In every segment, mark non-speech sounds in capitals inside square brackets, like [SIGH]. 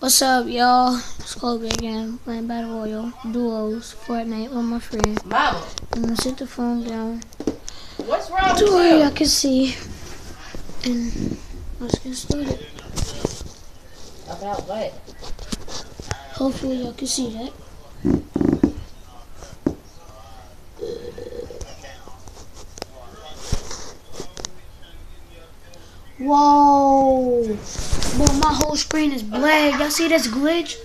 What's up, y'all? It's Kobe again, playing Battle Royale, duos, Fortnite with my friend. Mama, I'm gonna sit the phone down what's wrong to where you? y'all can see. And let's get started. About what? Hopefully y'all can see that. Whoa! Bro, my whole screen is black. Y'all see this glitch?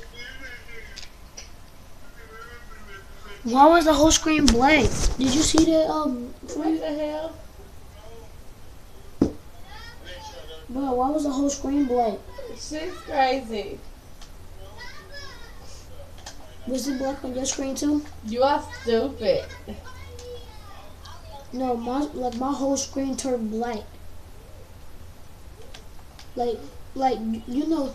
Why was the whole screen black? Did you see that? Um, What the hell? bro, why was the whole screen black? She's crazy. Was it black on your screen too? You are stupid. No, my like my whole screen turned black. Like, like you know,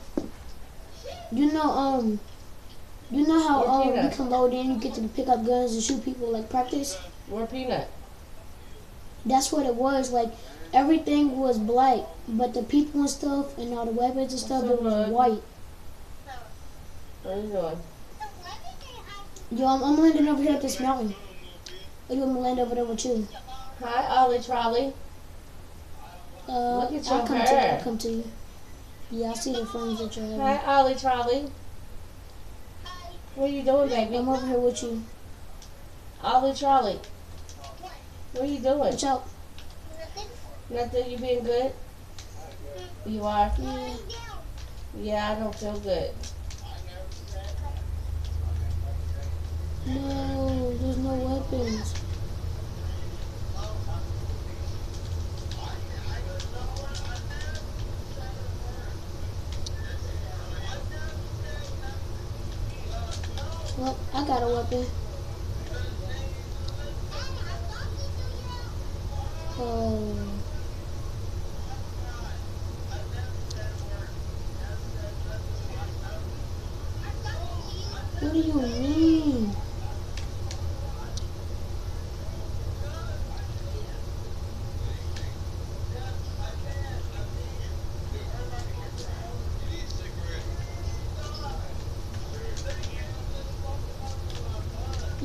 you know, um, you know how um you can load in, you get to pick up guns and shoot people like practice. We're peanut. That's what it was. Like everything was black, but the people and stuff and all the weapons and stuff it was white. What are you doing? Yo, I'm, I'm landing over here at this mountain. Or you want me to land over there with you? Hi, Ollie Trolley. Uh, Look at I'll your come to you. I'll come to you. Yeah, I see the phones that you're having. Hi, Ollie Trolley. What are you doing, baby? I'm over here with you. Ollie Trolley. What are you doing? Watch out. Nothing. You being good? You are? Yeah. Yeah, I don't feel good. No, there's no weapons. Well, I got a weapon. Oh. What do you mean?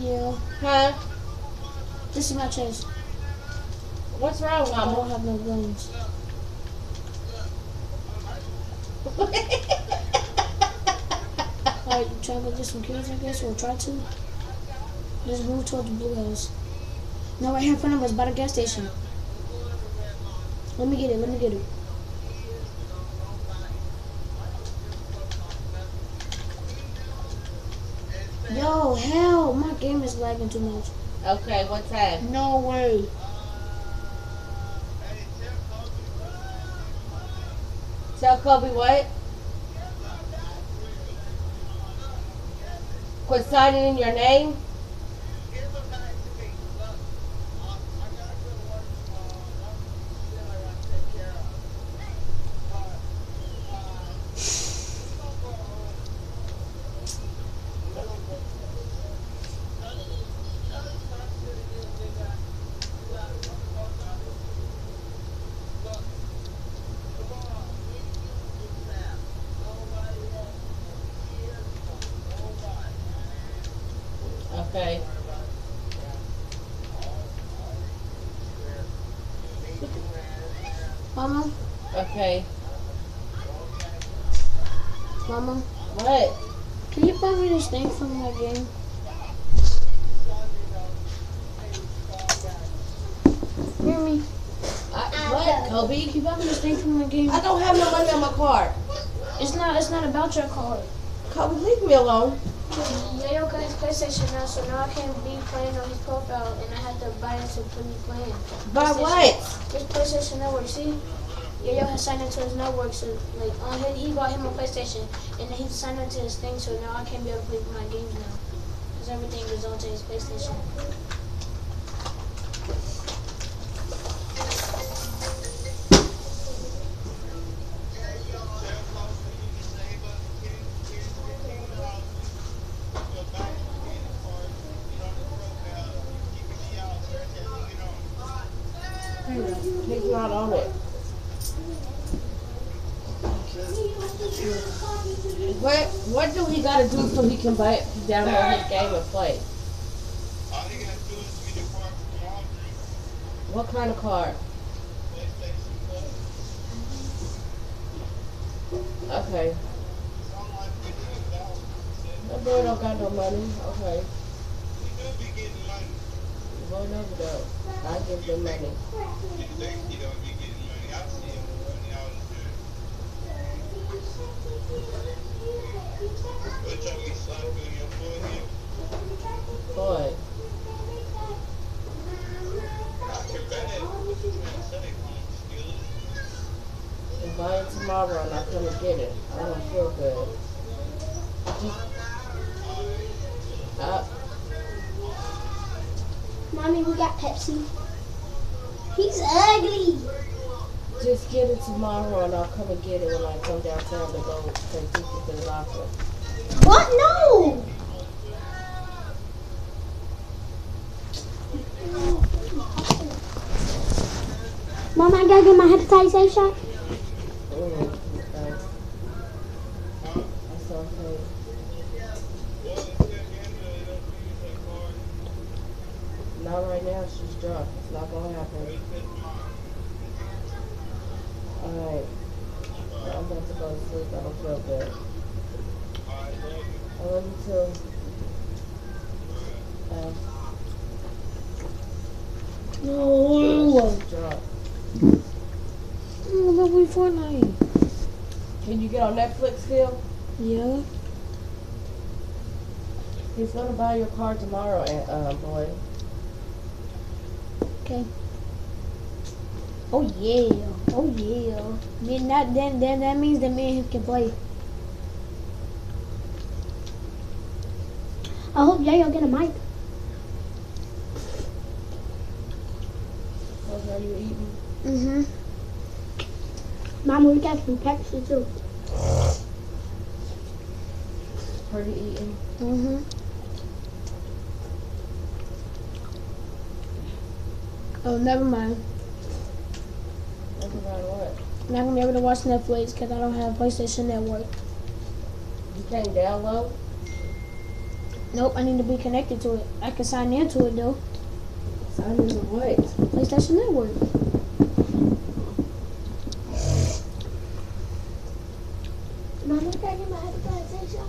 Yeah, Huh? this is my chest. What's wrong, I don't have no guns. [LAUGHS] Alright, you trying to go get some kills, I guess, or try to? Let's move towards the blue house. No, right here in front of us, by the gas station. Let me get it, let me get it. Hell, my game is lagging too much. okay, what time? No way. Tell Kobe what? Quit signing in your name? Okay. Mama, Okay. mama, What? can you buy me this thing from my game? Hear me? I, what, Kobe? Can you buy me this thing from my game? I don't have no money on my card. It's not. It's not about your card. Kobe, leave me alone. Yeah, yo got his PlayStation now, so now I can't be playing on his profile, and I have to buy it to put me playing. By PlayStation. what? His PlayStation Network. See, yo has signed into his network, so like on his, he bought him a PlayStation, and then he signed into his thing, so now I can't be able to play my games now, because everything goes onto his PlayStation. He's not on it. What what do he gotta do so he can buy download his game and play? All he gotta do is get a card from Walgreens, What kind of card? Plus. Okay. It's on like fifteen thousand. That boy don't got no money. Okay. He could be getting money. Boy never though. I give them money. He thinks he don't be getting money. I see him with money all the time. What time he slapping your forehead? Boy. I can bet it. What you trying to say? He steal it? And buy it tomorrow get it. I don't feel good. We got Pepsi. He's ugly. just get it tomorrow and I'll come and get it when I come downtown to go take it to the locker. What? No. Mom, I gotta get my hepatitis A shot. Mm, okay. That's okay. Well, it's that Angela, you don't use that card. Not right now, she's drunk. It's not gonna happen. Wait till tomorrow. Alright. I'm about to go to sleep. I don't feel good. I love you too. Uh, No. she's drunk. Look, we Fortnite. Can you get on Netflix still? Yeah. He's gonna buy your car tomorrow, uh, boy. Okay. Oh yeah. Oh yeah. Then that then then that means that man and him can play. I hope Yayo get a mic. What are you eating? Mm-hmm. Mama, we got some Pepsi too. Pretty eating. Mm-hmm. Oh, never mind. That's about what? I'm not gonna be able to watch Netflix because I don't have PlayStation Network. You can't download? Nope, I need to be connected to it. I can sign into it though. Sign into what? PlayStation Network. Mama, can I get my hepatitis A shot?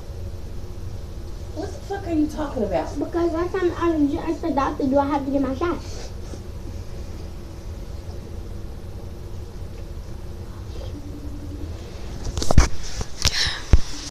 What the fuck are you talking about? Because last time I was asked the doctor, do I have to get my shot?